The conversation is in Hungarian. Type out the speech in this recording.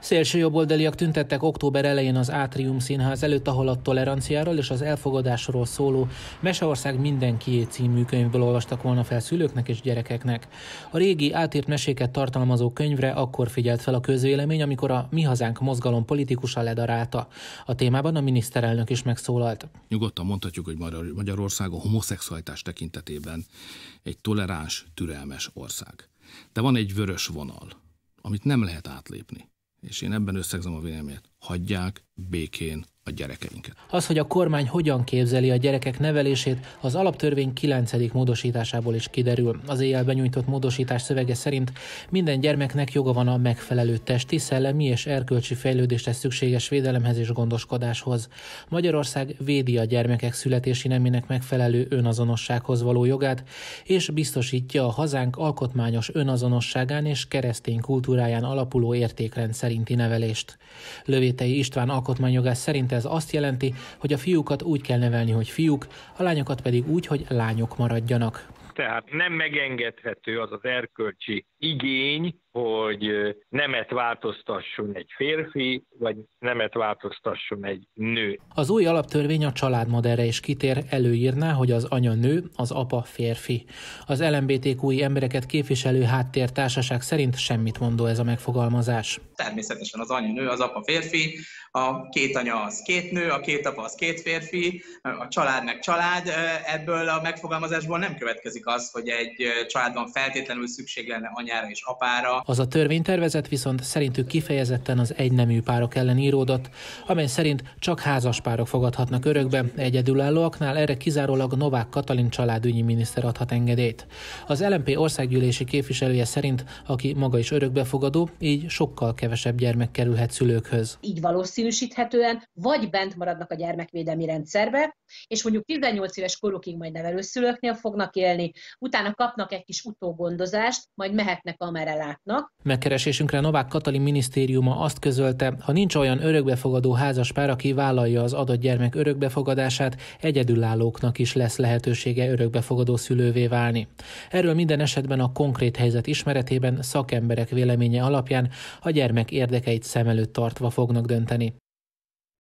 Szélsőjobboldaliak tüntettek október elején az Átrium Színház előtt, ahol a toleranciáról és az elfogadásról szóló Meseország mindenkié című könyvből olvastak volna fel szülőknek és gyerekeknek. A régi átírt meséket tartalmazó könyvre akkor figyelt fel a közvélemény, amikor a Mi Hazánk mozgalom politikusa ledarálta. A témában a miniszterelnök is megszólalt. Nyugodtan mondhatjuk, hogy Magyarország a homoszexualitás tekintetében egy toleráns, türelmes ország. De van egy vörös vonal, amit nem lehet átlépni és én ebben összegzem a véleményet. Hagyják békén a gyerekeinket. Az, hogy a kormány hogyan képzeli a gyerekek nevelését, az alaptörvény 9. módosításából is kiderül. Az éjjel benyújtott módosítás szövege szerint minden gyermeknek joga van a megfelelő testi, szellemi és erkölcsi fejlődésre szükséges védelemhez és gondoskodáshoz. Magyarország védi a gyermekek születési nemének megfelelő önazonossághoz való jogát, és biztosítja a hazánk alkotmányos önazonosságán és keresztény kultúráján alapuló értékrend szerinti nevelést. Lövétei István alkotmányjogás szerint ez azt jelenti, hogy a fiúkat úgy kell nevelni, hogy fiúk, a lányokat pedig úgy, hogy lányok maradjanak. Tehát nem megengedhető az az erkölcsi igény, hogy nemet változtasson egy férfi, vagy nemet változtasson egy nő. Az új alaptörvény a családmodellre is kitér, előírná, hogy az anya nő, az apa férfi. Az LMBTQI embereket képviselő háttértársaság szerint semmit mondó ez a megfogalmazás. Természetesen az anya nő, az apa férfi, a két anya az két nő, a két apa az két férfi, a család meg család. Ebből a megfogalmazásból nem következik az, hogy egy családban feltétlenül szükség lenne anyára és apára, az a törvénytervezet viszont szerintük kifejezetten az egynemű párok ellen íródott, amely szerint csak házas párok fogadhatnak örökbe, egyedülállóaknál erre kizárólag Novák Katalin családügyi miniszter adhat engedélyt. Az LMP országgyűlési képviselője szerint, aki maga is örökbefogadó, így sokkal kevesebb gyermek kerülhet szülőkhöz. Így valószínűsíthetően vagy bent maradnak a gyermekvédelmi rendszerbe, és mondjuk 18 éves korukig majd nevelőszülőknél fognak élni, utána kapnak egy kis utógondozást, majd mehetnek amerre látnak. Megkeresésünkre Novák Katalin minisztériuma azt közölte, ha nincs olyan örökbefogadó házas pár, aki vállalja az adott gyermek örökbefogadását, egyedülállóknak is lesz lehetősége örökbefogadó szülővé válni. Erről minden esetben a konkrét helyzet ismeretében szakemberek véleménye alapján a gyermek érdekeit szem előtt tartva fognak dönteni.